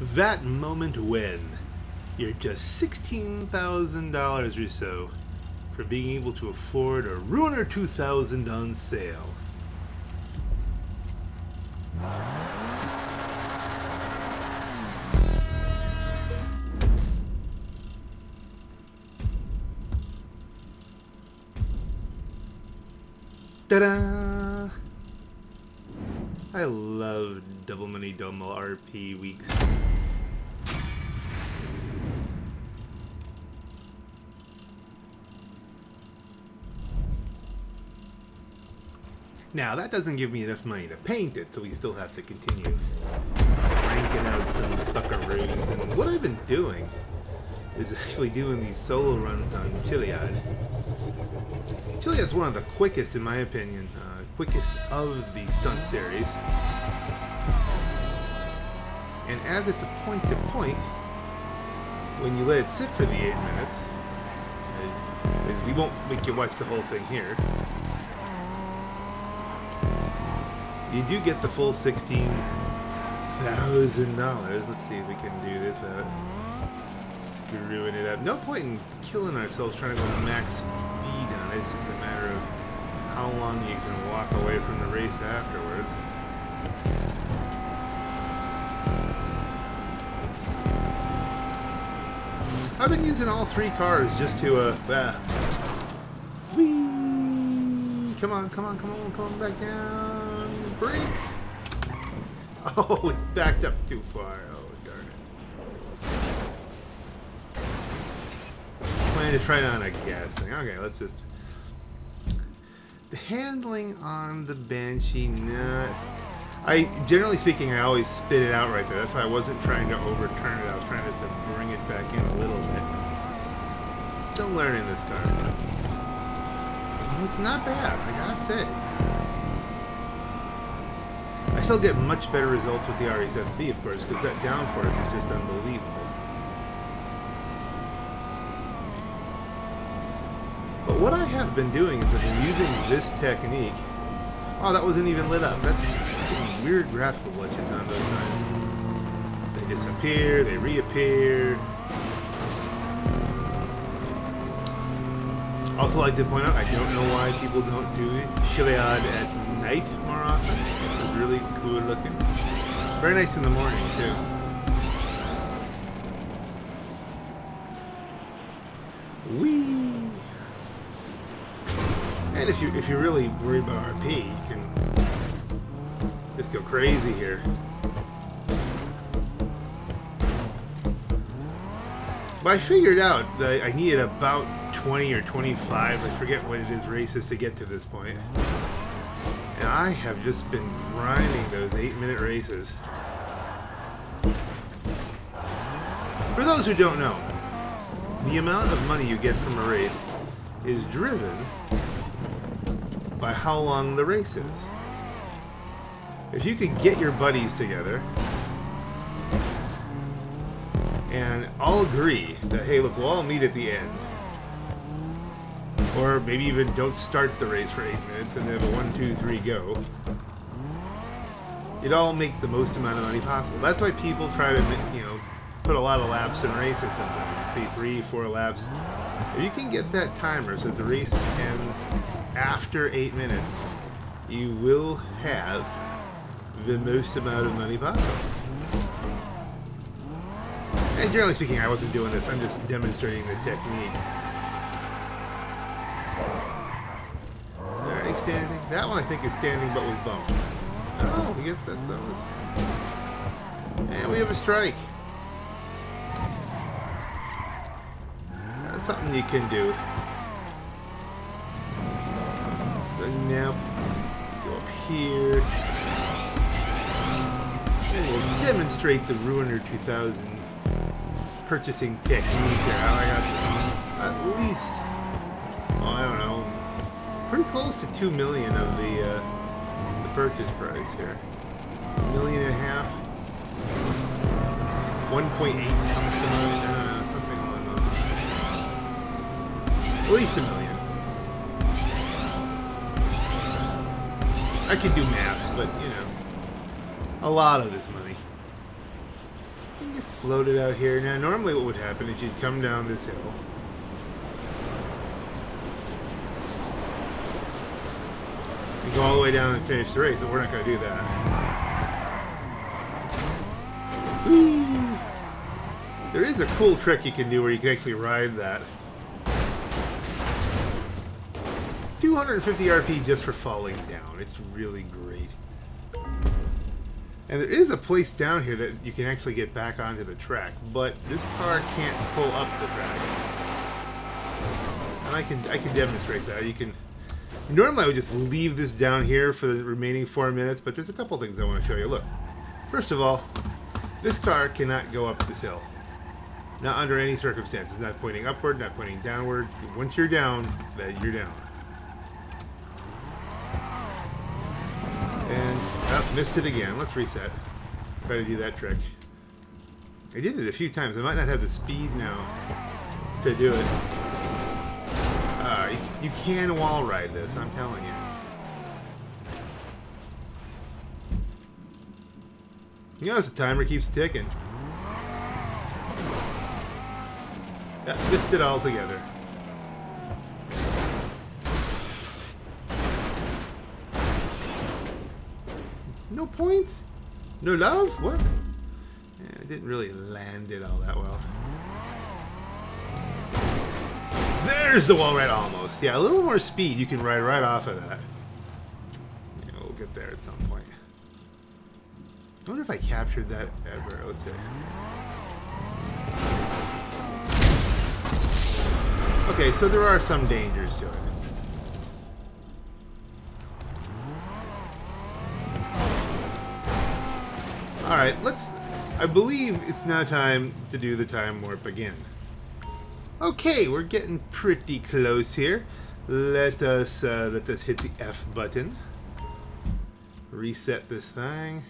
That moment when you're just $16,000 or so for being able to afford a Ruiner 2000 on sale. Ta-da! I love Double Money Double RP weeks. Now, that doesn't give me enough money to paint it, so we still have to continue cranking out some buckaroos. And what I've been doing is actually doing these solo runs on Chiliad. Chiliad's one of the quickest, in my opinion, uh, quickest of the stunt series. And as it's a point-to-point, -point, when you let it sit for the eight minutes, we won't make you watch the whole thing here, you do get the full $16,000. Let's see if we can do this without screwing it up. No point in killing ourselves trying to go max speed on it. It's just a matter of how long you can walk away from the race afterwards. I've been using all three cars just to, uh, uh whee! Come on, come on, come on, come on back down. Brakes! Oh, it backed up too far. Oh, darn it. Planning to try it on a gas thing. Okay, let's just... The handling on the Banshee, not... I, generally speaking, I always spit it out right there. That's why I wasn't trying to overturn it. I was trying just to bring it back in a little bit. Still learning this car. Well, it's not bad, I gotta say. I still get much better results with the RE7B, of course, because that downforce is just unbelievable. But what I have been doing is I've been using this technique. Oh, that wasn't even lit up. That's weird graphical glitches on those signs. They disappear, they reappear. Also like to point out, I don't know why people don't do Chiliad at night more often. It's really cool looking. Very nice in the morning too. Whee! And if you if you're really worried about RP, go crazy here. But I figured out that I needed about 20 or 25, I forget what it is, races to get to this point. And I have just been grinding those 8-minute races. For those who don't know, the amount of money you get from a race is driven by how long the race is. If you could get your buddies together and all agree that, hey, look, we'll all meet at the end. Or maybe even don't start the race for eight minutes and then have a one, two, three, go. You'd all make the most amount of money possible. That's why people try to, you know, put a lot of laps in races sometimes. See three, four laps. If you can get that timer so the race ends after eight minutes, you will have the most amount of money possible. And generally speaking, I wasn't doing this. I'm just demonstrating the technique. They standing? That one I think is standing but with bump. Oh, we get that. Was... And we have a strike. That's something you can do. So now, go up here. We'll demonstrate the Ruiner 2000 purchasing technique there. I got at least, oh, I don't know, pretty close to two million of the uh, the purchase price here. A million and a half. 1.8 comes to mind. I something along those lines. At least a million. I could do math, but you know, a lot of this money. And you floated out here. Now, normally what would happen is you'd come down this hill. You go all the way down and finish the race, but we're not going to do that. Whee! There is a cool trick you can do where you can actually ride that. 250 RP just for falling down. It's really great. And there is a place down here that you can actually get back onto the track, but this car can't pull up the track. And I can I can demonstrate that. You can normally I would just leave this down here for the remaining four minutes, but there's a couple things I want to show you. Look, first of all, this car cannot go up this hill. Not under any circumstances. Not pointing upward, not pointing downward. Once you're down, that you're down. And oh, missed it again. Let's reset. Try to do that trick. I did it a few times. I might not have the speed now to do it. Uh, you, you can wall ride this, I'm telling you. You notice the timer keeps ticking. Yeah, missed it all points? No love? What? Yeah, I didn't really land it all that well. There's the wall right almost. Yeah, a little more speed, you can ride right off of that. Yeah, we'll get there at some point. I wonder if I captured that ever. Let's see. Okay, so there are some dangers to it. Alright, let's... I believe it's now time to do the time warp again. Okay, we're getting pretty close here. Let us uh, let us hit the F button. Reset this thing.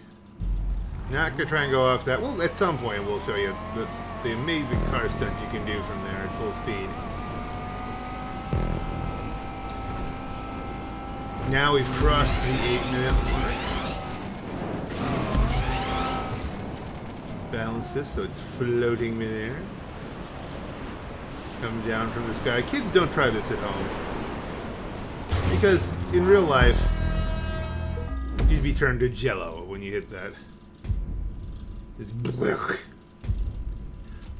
Not gonna try and go off that. Well, at some point we'll show you the, the amazing car stunt you can do from there at full speed. Now we've crossed the eight minute mark. Balance this so it's floating midair. Come down from the sky. Kids don't try this at home. Because in real life, you'd be turned to jello when you hit that. Just blech.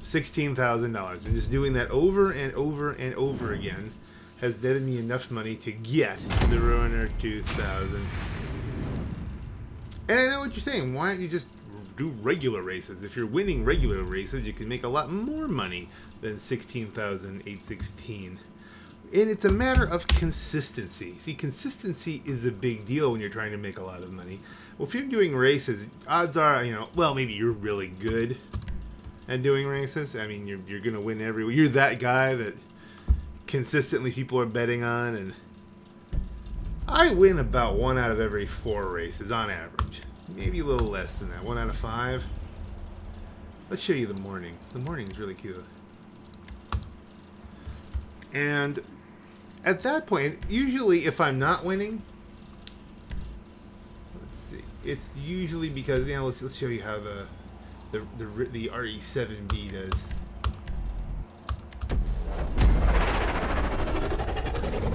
$16,000. And just doing that over and over and over again has netted me enough money to get the Ruiner 2000. And I know what you're saying. Why don't you just do regular races? If you're winning regular races, you can make a lot more money than 16,816. And it's a matter of consistency. See, consistency is a big deal when you're trying to make a lot of money. Well, if you're doing races, odds are, you know, well, maybe you're really good at doing races. I mean, you're, you're going to win every... You're that guy that consistently people are betting on, and I win about one out of every four races on average. Maybe a little less than that. One out of five. Let's show you the morning. The morning is really cute. And at that point, usually if I'm not winning, let's see, it's usually because, you know, let's, let's show you how the, the, the, the RE7B does.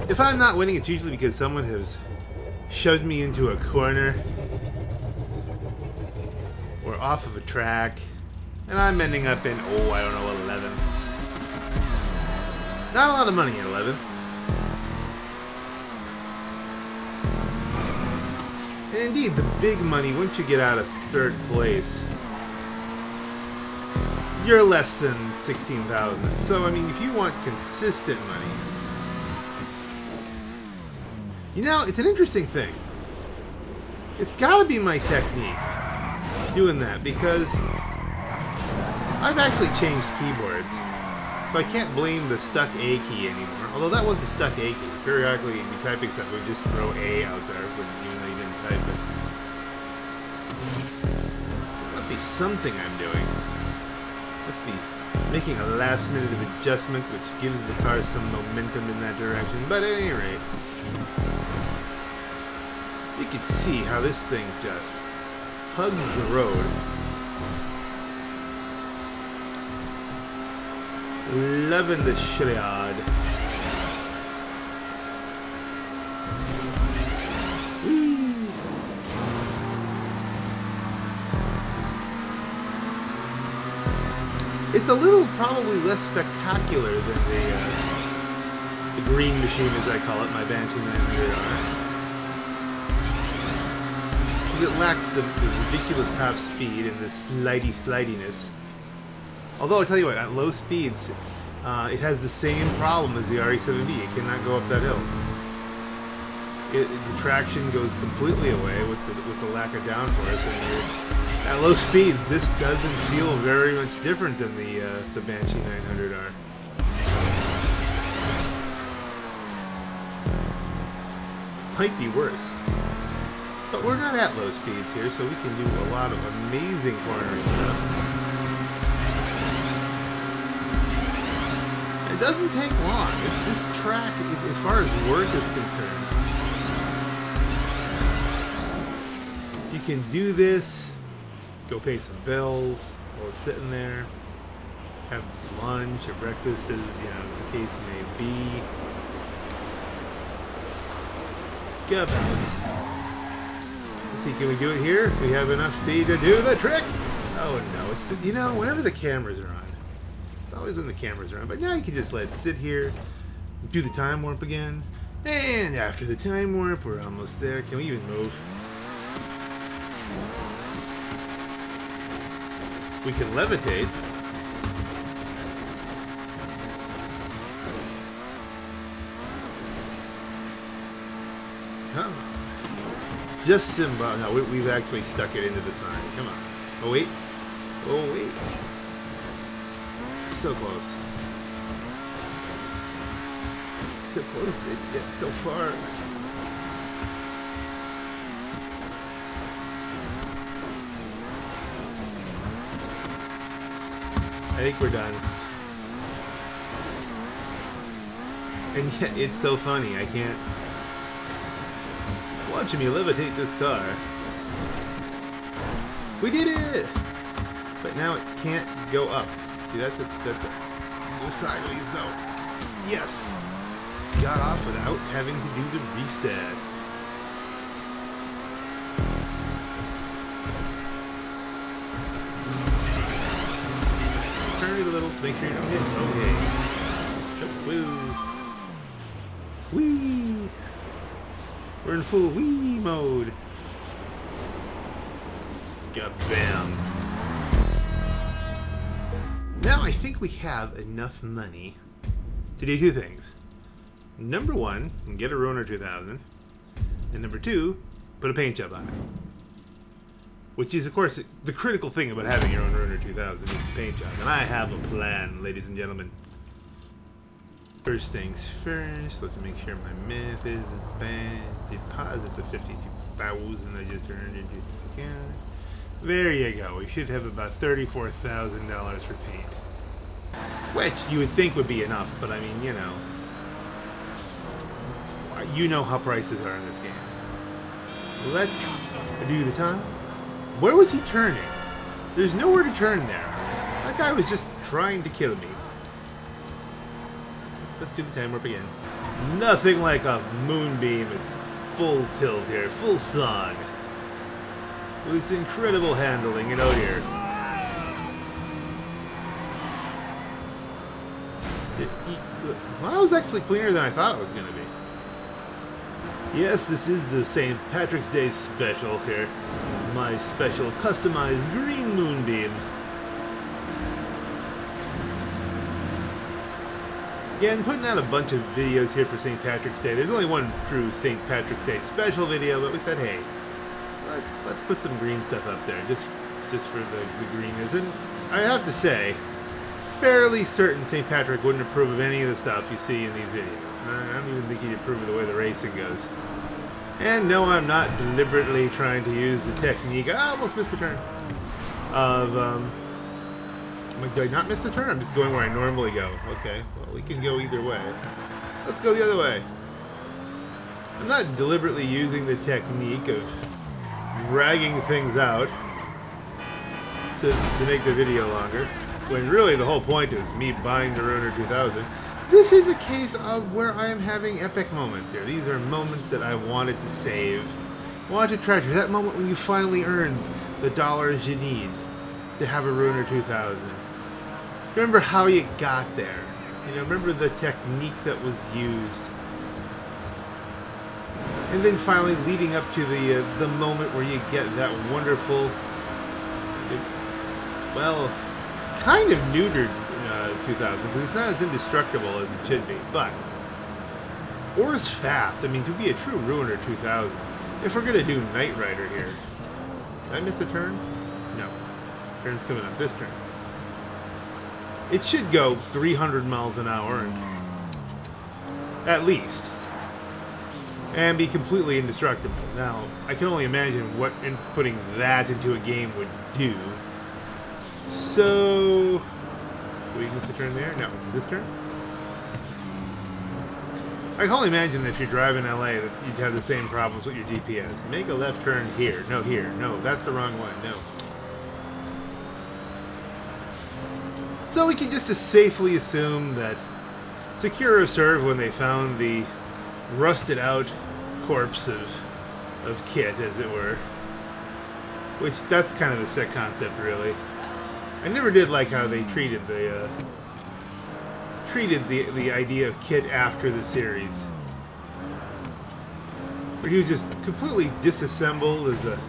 If I'm not winning, it's usually because someone has shoved me into a corner or off of a track, and I'm ending up in, oh, I don't know, 11th. Not a lot of money at 11th. And indeed, the big money, once you get out of third place, you're less than 16,000. So, I mean, if you want consistent money, you know, it's an interesting thing. It's got to be my technique doing that because I've actually changed keyboards. So I can't blame the stuck A key anymore. Although that was a stuck A key. Periodically, you'd be typing stuff, we just throw A out there when though you didn't type it. Must be something I'm doing. Must be making a last minute of adjustment which gives the car some momentum in that direction. But at any rate, you can see how this thing just hugs the road. Loving the shipyard. It's a little probably less spectacular than the, uh, the green machine, as I call it, my Banshee Man. It lacks the, the ridiculous top speed and the slidey slidiness. Although, I'll tell you what, at low speeds, uh, it has the same problem as the RE7B. It cannot go up that hill. It, the traction goes completely away with the, with the lack of downforce, and at low speeds, this doesn't feel very much different than the uh, the Banshee 900R. Might be worse. But we're not at low speeds here, so we can do a lot of amazing cornering stuff. It doesn't take long. This, this track, as far as work is concerned, you can do this go pay some bills while it's sitting there, have lunch or breakfast as you know the case may be. Goodness. Let's see, can we do it here? We have enough speed to do the trick? Oh no, it's you know, whenever the cameras are on. It's always when the cameras are on. But now you can just let it sit here, do the time warp again. And after the time warp, we're almost there. Can we even move? We can levitate. Come on. Just Simba. No, we, have actually stuck it into the sign. Come on. Oh, wait. Oh, wait. So close. So close, yet so far. I think we're done. And yet, it's so funny. I can't... Watching me levitate this car. We did it! But now it can't go up. See, that's a... That's a... Go sideways, though. Yes! Got off without having to do the reset. Turn it a little to make sure you don't hit. Okay. Woo. Wee. We're in full wee mode. Gabam. Now I think we have enough money to do two things. Number one, get a Ruiner 2000. And number two, put a paint job on it. Which is, of course, the critical thing about having your own Ruiner 2000 is the paint job. And I have a plan, ladies and gentlemen. First things first, let's make sure my math isn't bad. Deposit the 52000 I just earned into this account. There you go. We should have about $34,000 for paint. Which you would think would be enough, but I mean, you know. You know how prices are in this game. Let's do the time. Where was he turning? There's nowhere to turn there. That guy was just trying to kill me. Let's do the time warp again. Nothing like a moonbeam at full tilt here, full song. With its incredible handling and dear. well, that was actually cleaner than I thought it was going to be. Yes, this is the St. Patrick's Day special here my special customized green moonbeam. Yeah, and putting out a bunch of videos here for St. Patrick's Day. There's only one true St. Patrick's Day special video, but we thought, hey, let's let's put some green stuff up there, just just for the, the greenness. And I have to say, fairly certain St. Patrick wouldn't approve of any of the stuff you see in these videos. I don't even think he'd approve of the way the racing goes. And no, I'm not deliberately trying to use the technique. I almost missed a turn. Of, um... Did I not miss the turn? I'm just going where I normally go. Okay, well, we can go either way. Let's go the other way. I'm not deliberately using the technique of dragging things out to, to make the video longer. when really the whole point is me buying the Ruiner 2000. This is a case of where I am having epic moments here. These are moments that I wanted to save, wanted to treasure. That moment when you finally earn the dollars you need to have a Ruiner 2000. Remember how you got there. You know, remember the technique that was used. And then finally leading up to the uh, the moment where you get that wonderful, well, kind of neutered uh, 2000 because it's not as indestructible as it should be, but or as fast. I mean, to be a true ruiner 2000, if we're gonna do Knight Rider here, did I miss a turn? No, turn's coming up this turn. It should go 300 miles an hour, at least, and be completely indestructible. Now, I can only imagine what in putting that into a game would do. So, we a turn there? No, is it this turn? I can only imagine that if you're driving LA that you'd have the same problems with your GPS. Make a left turn here. No, here. No, that's the wrong one. No. So we can just safely assume that Sekiro served when they found the rusted out corpse of, of KITT, as it were. Which, that's kind of a sick concept, really. I never did like how they treated the, uh, treated the, the idea of KITT after the series. Where he was just completely disassembled as a,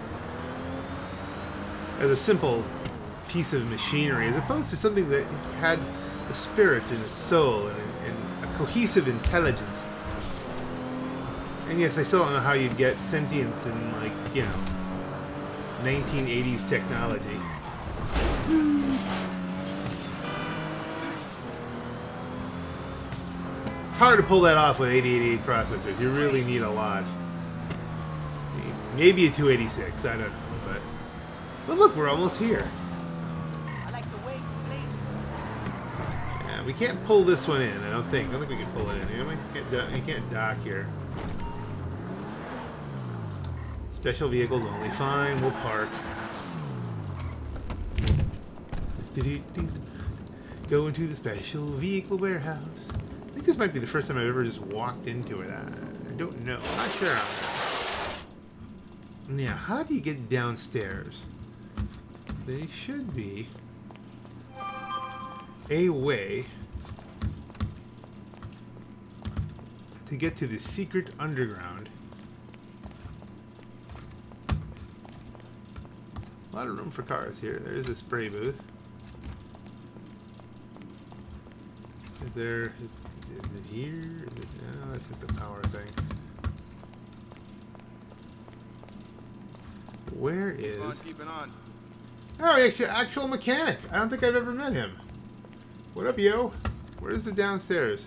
as a simple piece of machinery, as opposed to something that had a spirit and a soul and, and a cohesive intelligence. And yes, I still don't know how you'd get sentience in, like, you know, 1980s technology. It's hard to pull that off with 8088 processors. You really need a lot. Maybe a 286, I don't know, but... But look, we're almost here. We can't pull this one in, I don't think. I don't think we can pull it in. You, can't, you can't dock here. Special vehicles only. Fine, we'll park. Go into the special vehicle warehouse. I think this might be the first time I've ever just walked into it. I, I don't know. I'm not sure. Now, how do you get downstairs? They should be a way to get to the secret underground. A lot of room for cars here. There's a spray booth. Is there... Is, is it here? Is it, no, that's just a power thing. Where is... On, keeping on. Oh, actual mechanic. I don't think I've ever met him. What up, yo? Where's the downstairs?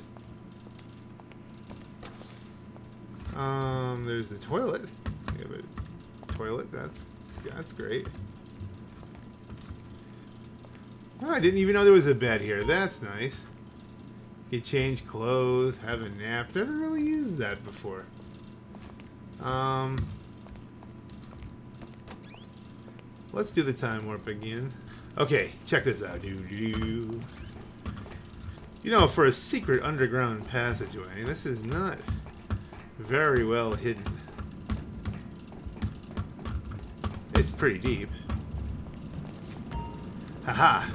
Um, there's the toilet. Yeah, but toilet, that's that's great. Oh, I didn't even know there was a bed here. That's nice. You can change clothes, have a nap. Never really used that before. Um, let's do the time warp again. Okay, check this out. Do do. You know, for a secret underground passageway, this is not very well hidden. It's pretty deep. Haha!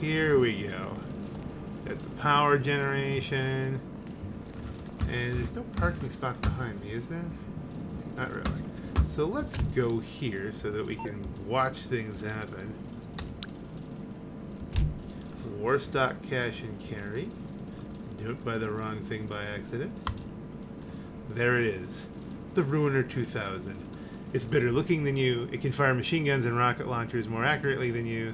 Here we go. Got the power generation. And there's no parking spots behind me, is there? Not really. So let's go here so that we can watch things happen. Warstock Cache and Carry. Don't buy the wrong thing by accident. There it is. The Ruiner 2000. It's better looking than you. It can fire machine guns and rocket launchers more accurately than you.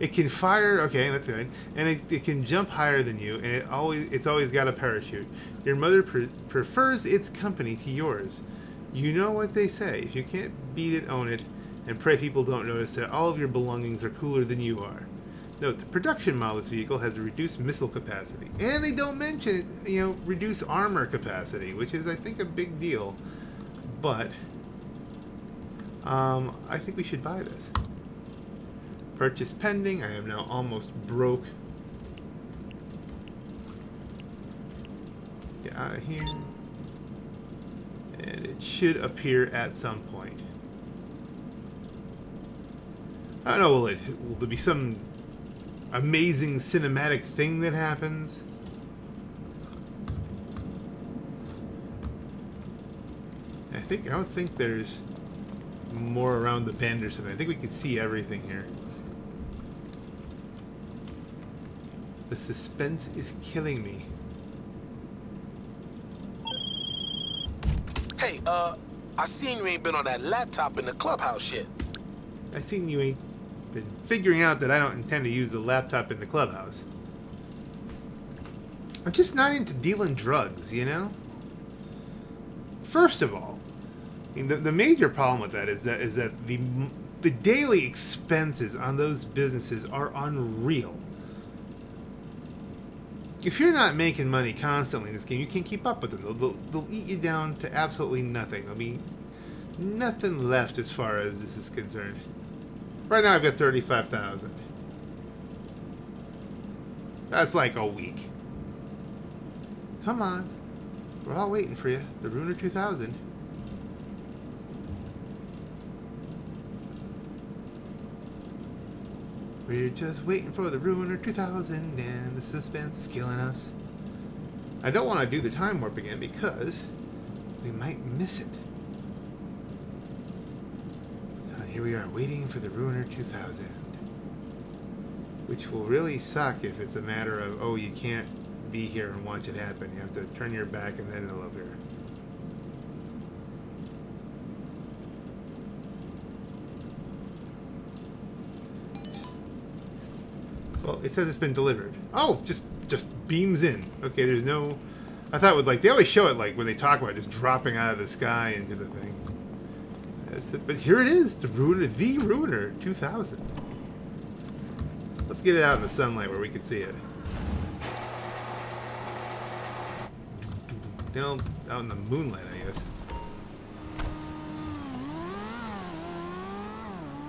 It can fire, okay, that's good. And it, it can jump higher than you, and it always it's always got a parachute. Your mother pre prefers its company to yours. You know what they say. If you can't beat it, own it, and pray people don't notice that all of your belongings are cooler than you are. Note, the production model of this vehicle has a reduced missile capacity. And they don't mention, you know, reduced armor capacity, which is, I think, a big deal. But, um, I think we should buy this. Purchase pending. I am now almost broke. Get out of here. And it should appear at some point. I don't know, will it will there be some amazing cinematic thing that happens? I think I don't think there's more around the bend or something. I think we can see everything here. The suspense is killing me. Hey, uh, I seen you ain't been on that laptop in the clubhouse yet. I seen you ain't been figuring out that I don't intend to use the laptop in the clubhouse. I'm just not into dealing drugs, you know? First of all, I mean, the, the major problem with that is that is that the the daily expenses on those businesses are unreal. If you're not making money constantly in this game, you can't keep up with them. They'll, they'll, they'll eat you down to absolutely nothing. There'll be nothing left as far as this is concerned. Right now I've got 35,000. That's like a week. Come on. We're all waiting for you. The Ruiner 2000. We're just waiting for the Ruiner 2000 and the suspense is killing us. I don't want to do the time warp again because we might miss it. Now here we are waiting for the Ruiner 2000. Which will really suck if it's a matter of, oh, you can't be here and watch it happen. You have to turn your back and then it'll appear. Well, it says it's been delivered. Oh, just just beams in. Okay, there's no. I thought it would like they always show it like when they talk about it, just dropping out of the sky into the thing. But here it is, the Ruiner, the Ruiner 2000. Let's get it out in the sunlight where we can see it. Down out in the moonlight, I guess.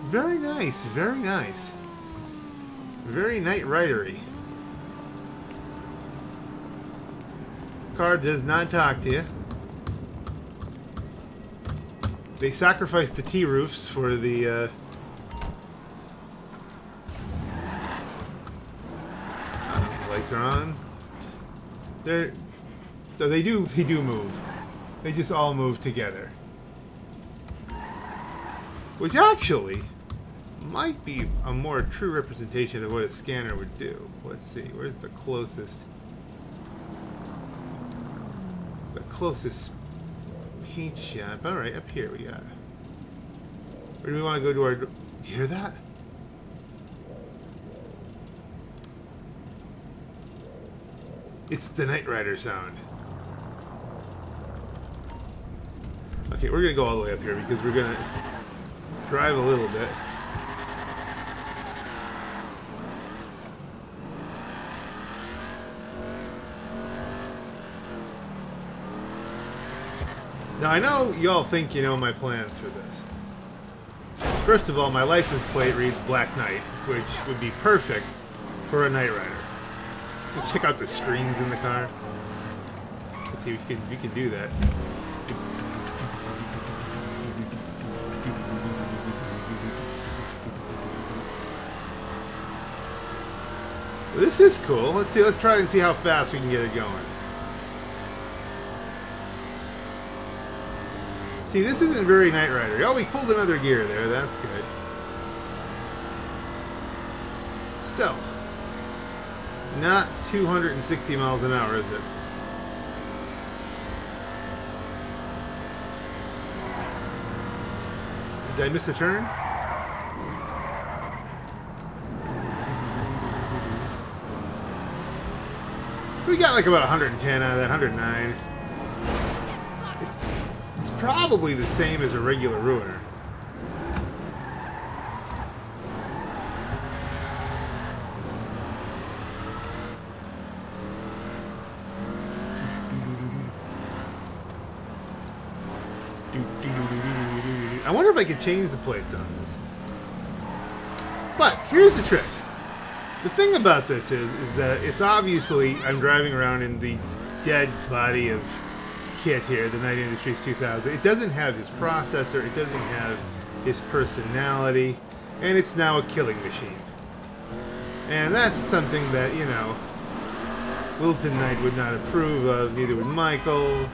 Very nice, very nice. Very Knight Ridery. Car does not talk to you. They sacrificed the T-roofs for the, uh... uh, lights are on. They're... So they do, they do move. They just all move together. Which actually might be a more true representation of what a scanner would do. Let's see, where's the closest? The closest Alright, up here we got. Where do we want to go to our... Do you hear that? It's the Knight Rider sound. Okay, we're gonna go all the way up here because we're gonna drive a little bit. Now I know y'all think you know my plans for this. First of all, my license plate reads Black Knight, which would be perfect for a Knight Rider. Check out the screens in the car. Let's see if we can, we can do that. This is cool. Let's see. Let's try and see how fast we can get it going. See, this isn't very Knight Rider. Oh, we pulled another gear there. That's good. Stealth. Not 260 miles an hour, is it? Did I miss a turn? We got like about 110 out of that, 109 probably the same as a regular ruiner. I wonder if I could change the plates on this. But here's the trick. The thing about this is, is that it's obviously I'm driving around in the dead body of KITT here, the Knight Industries 2000. It doesn't have his processor, it doesn't have his personality, and it's now a killing machine. And that's something that, you know, Wilton Knight would not approve of, neither would Michael.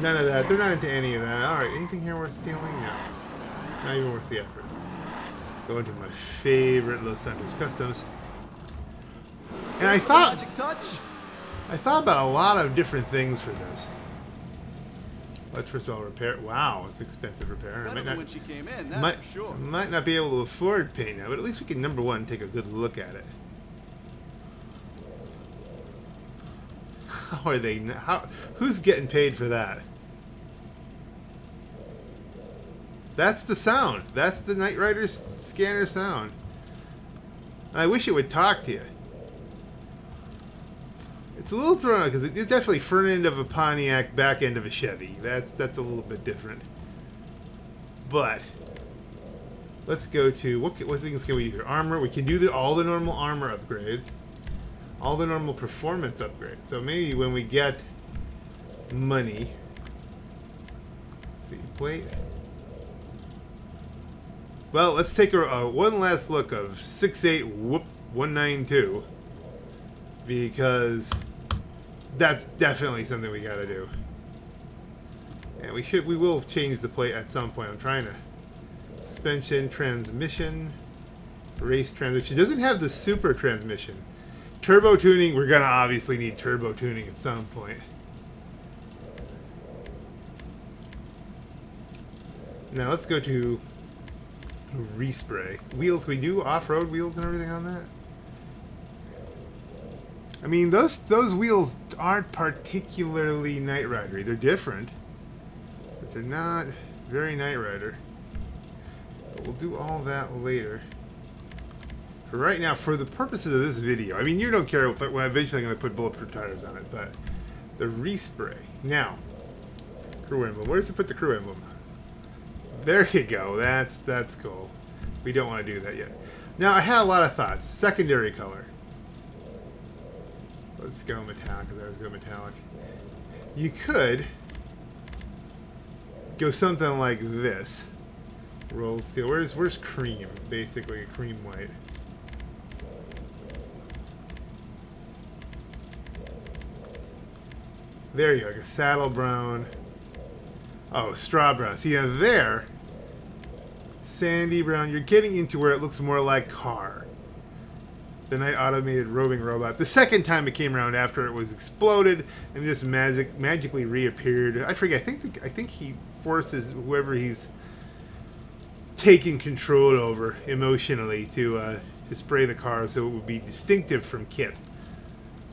None of that. They're not into any of that. Alright, anything here worth stealing? No. Not even worth the effort. Go into my favorite Los Santos Customs. And I thought. I thought about a lot of different things for this. Let's first of all repair. Wow, it's expensive repair. I might not, when she came in, that's might, for sure. might not be able to afford paint now, but at least we can number one take a good look at it. How are they? How? Who's getting paid for that? That's the sound. That's the Knight Rider's scanner sound. I wish it would talk to you. It's a little thrown out because it's definitely front end of a Pontiac, back end of a Chevy. That's that's a little bit different. But let's go to what what things can we do here? Armor. We can do the, all the normal armor upgrades, all the normal performance upgrades. So maybe when we get money, see plate. Well, let's take a, uh, one last look of 68 whoop 192 because that's definitely something we got to do. And we should we will change the plate at some point. I'm trying to suspension, transmission, race transmission. Doesn't have the super transmission. Turbo tuning, we're gonna obviously need turbo tuning at some point. Now let's go to respray. Wheels, we do off-road wheels and everything on that? I mean, those those wheels aren't particularly Knight Rider. They're different, but they're not very Knight Rider. But we'll do all that later. For right now, for the purposes of this video, I mean, you don't care if well, eventually I'm going to put bulletproof tires on it, but the respray. Now, crew emblem. Where's to put the crew emblem? There you go. That's that's cool. We don't want to do that yet. Now, I had a lot of thoughts. Secondary color. Let's go metallic, because I was going metallic. You could go something like this. Rolled steel. Where's where's cream? Basically a cream white. There you go, like a saddle brown. Oh, straw brown. See, now there, sandy brown, you're getting into where it looks more like KARR. The Knight automated roving robot. The second time it came around after it was exploded and just magic magically reappeared. I forget. I think the, I think he forces whoever he's taking control over emotionally to uh, to spray the car so it would be distinctive from KITT.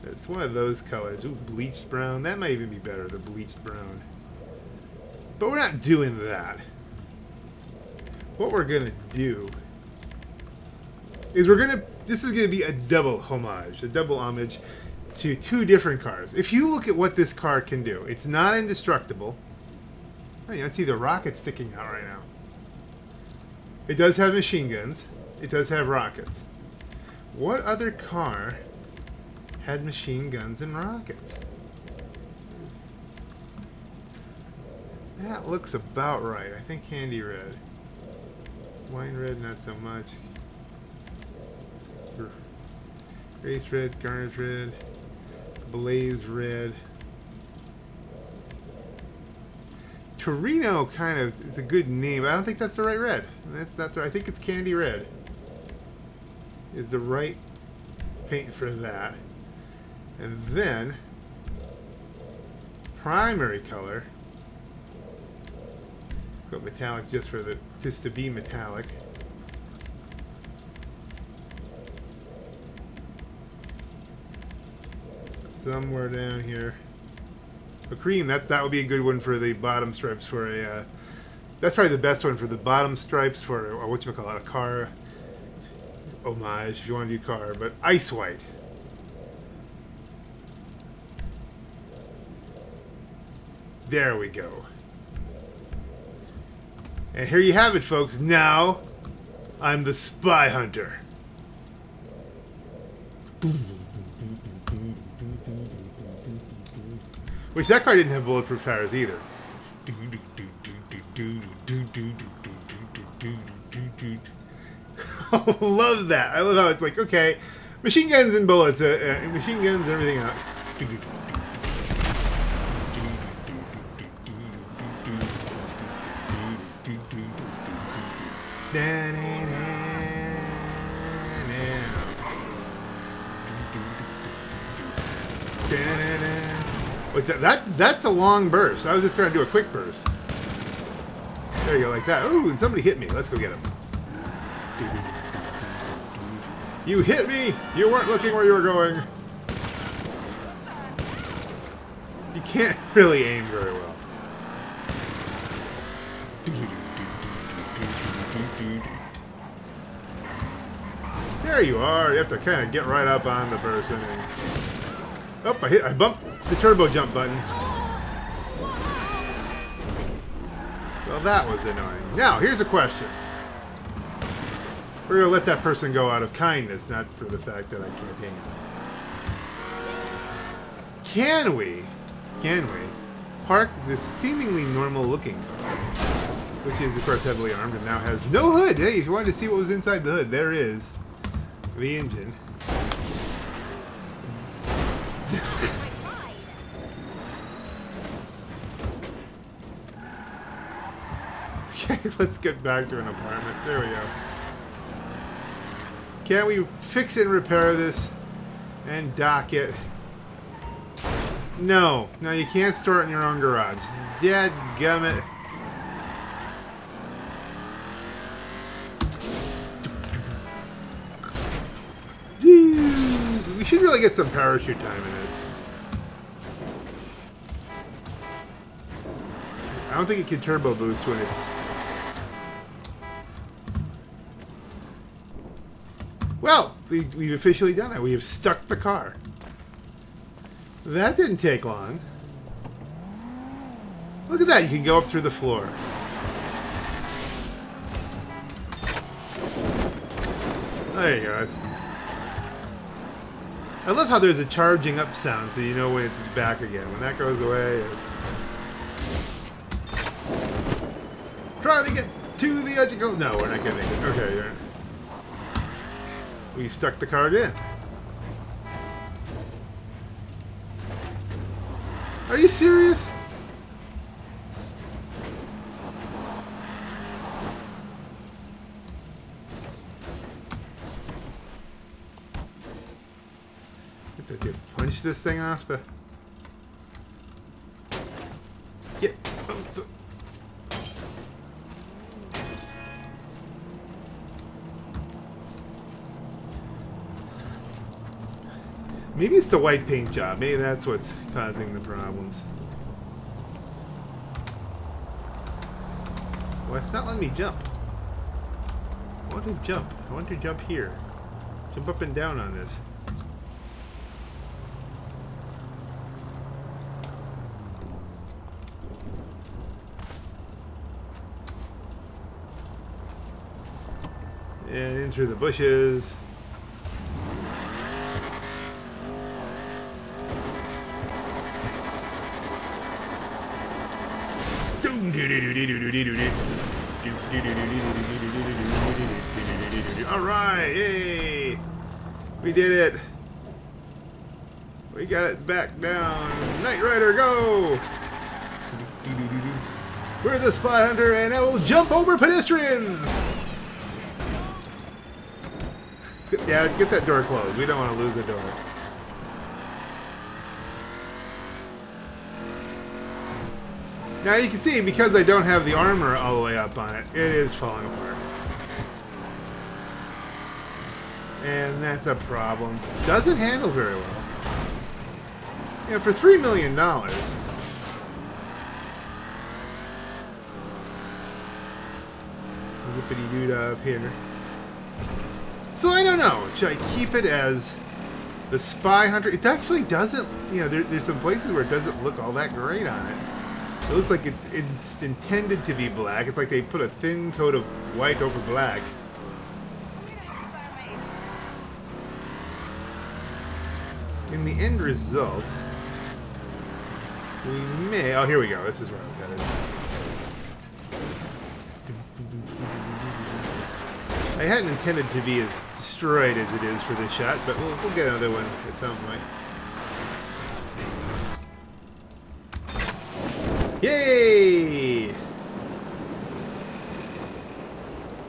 It's one of those colors. Ooh, bleached brown. That might even be better. The bleached brown. But we're not doing that. What we're gonna do is we're gonna. This is gonna be a double homage, a double homage to two different cars. If you look at what this car can do, it's not indestructible. Don't see the rocket sticking out right now. It does have machine guns. It does have rockets. What other car had machine guns and rockets? That looks about right. I think Candy Red. Wine Red, not so much. Race Red, Garnet Red, Blaze Red. Torino kind of is a good name. I don't think that's the right red. That's not the, I think it's Candy Red. Is the right paint for that. And then primary color. Go metallic just for the just to be metallic. Somewhere down here. A cream, that that would be a good one for the bottom stripes for a uh, that's probably the best one for the bottom stripes for or what you call it, a car homage if you want to do car, but ice white. There we go. And here you have it, folks. Now, I'm the spy hunter. Which that car didn't have bulletproof tires either. love that. I love how it's like, okay, machine guns and bullets, uh, uh, machine guns and everything else. That, that that's a long burst. I was just trying to do a quick burst. There you go, like that. Ooh, and somebody hit me. Let's go get him. You hit me! You weren't looking where you were going. You can't really aim very well. There you are. You have to kind of get right up on the person. And... Oh, I hit. I bumped the turbo jump button. Well, that was annoying. Now, here's a question. We're gonna let that person go out of kindness, not for the fact that I can't hang him. Can we? Can we? Park this seemingly normal-looking car, which is, of course, heavily armed and now has no hood. Hey, if you wanted to see what was inside the hood, there is the engine. okay, let's get back to an apartment. There we go. Can't we fix and repair this and dock it? No. No, you can't store it in your own garage. Dead gummit. We should really get some parachute time in this. I don't think it can turbo boost when it's... we, we've officially done it. We have stuck the car. That didn't take long. Look at that. You can go up through the floor. There you go. I love how there's a charging up sound so you know when it's back again. When that goes away, it's... Try to get to the edge. Go. No, we're not gonna make it. Okay, we stuck the card in. Are you serious? Did you punch this thing off the... Get... Maybe it's the white paint job. Maybe that's what's causing the problems. Well, it's not letting me jump. I want to jump. I want to jump here. Jump up and down on this. And in through the bushes. All right, yay! We did it. We got it back down. Knight Rider, go! We're the Spy Hunter, and I will jump over pedestrians! Yeah, get that door closed. We don't want to lose the door. Now you can see, because I don't have the armor all the way up on it, it is falling apart. And that's a problem. Doesn't handle very well. Yeah, for $3 million. Zippity dude up here. So I don't know. Should I keep it as the Spy Hunter? It actually doesn't, you know, there, there's some places where it doesn't look all that great on it. It looks like it's, it's intended to be black. It's like they put a thin coat of white over black. In the end result, we may... Oh, here we go. This is where I was headed. I hadn't intended to be as destroyed as it is for this shot, but we'll, we'll get another one at some point. Yay!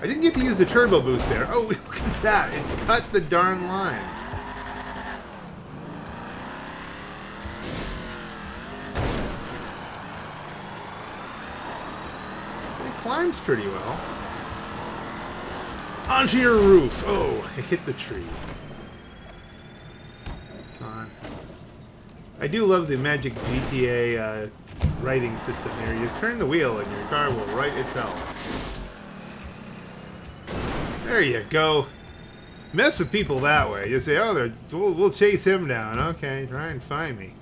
I didn't get to use the turbo boost there. Oh, look at that. It cut the darn lines. It climbs pretty well. Onto your roof. Oh, I hit the tree. Come on. I do love the Magic GTA uh, righting system here. You just turn the wheel and your car will right itself. There you go. Mess with people that way. You say, oh, they're, we'll, we'll chase him down. Okay, try and find me.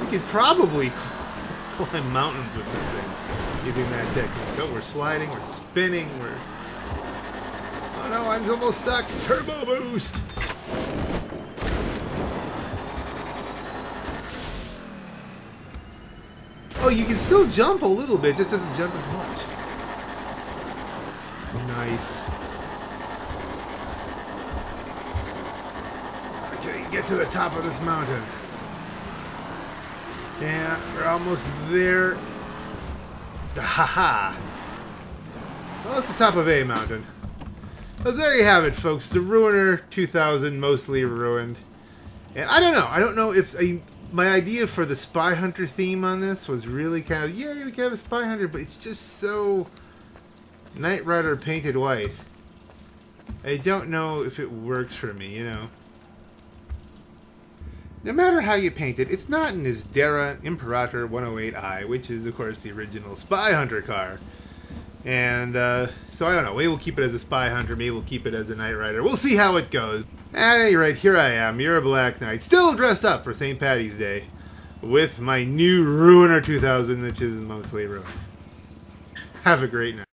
We could probably climb mountains with this thing using that technique. Oh, we're sliding, we're spinning, we're... Oh no, I'm almost stuck. Turbo boost! Oh, you can still jump a little bit, just doesn't jump as much. Nice. Okay, get to the top of this mountain. Yeah, we're almost there. Haha. Well, that's the top of A mountain. But there you have it, folks. The Ruiner 2000, mostly ruined. And I don't know. I don't know if I, my idea for the Spy Hunter theme on this was really kind of, yeah, we can have a Spy Hunter, but it's just so Knight Rider painted white. I don't know if it works for me, you know. No matter how you paint it, it's not an Isdera Imperator 108i, which is, of course, the original Spy Hunter car. And, uh, so I don't know. Maybe we'll keep it as a Spy Hunter. Maybe we'll keep it as a Knight Rider. We'll see how it goes. At any rate, here I am. You're a Black Knight. Still dressed up for St. Patty's Day. With my new Ruiner 2000, which is mostly ruined. Have a great night.